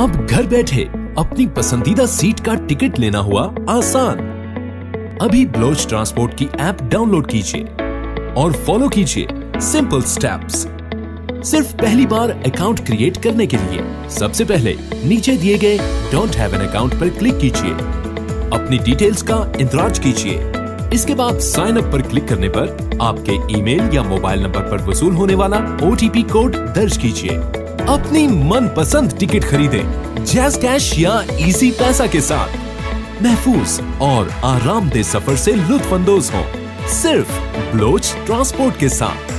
अब घर बैठे अपनी पसंदीदा सीट का टिकट लेना हुआ आसान। अभी ब्लोच ट्रांसपोर्ट की ऐप डाउनलोड कीजिए और फॉलो कीजिए सिंपल स्टेप्स। सिर्फ़ पहली बार अकाउंट क्रिएट करने के लिए सबसे पहले नीचे दिए गए डोंट हैव एन अकाउंट पर क्लिक कीजिए। अपनी डिटेल्स का इंतराज कीजिए। इसके बाद साइन अप पर क्लिक करने पर आपके ईमेल या मोबाइल नंबर पर वसूल होने वाला ओटीपी कोड दर्ज कीजिए। अपनी मनपसंद टिकट खरीदें जैस कैश या इजी पैसा के साथ। महफूज और आरामदेह सफ़र से लुत्फ अंदोज हो, सिर्फ़ ब्लोच ट्रांसपोर्ट के साथ।